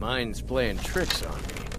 Mine's playing tricks on me.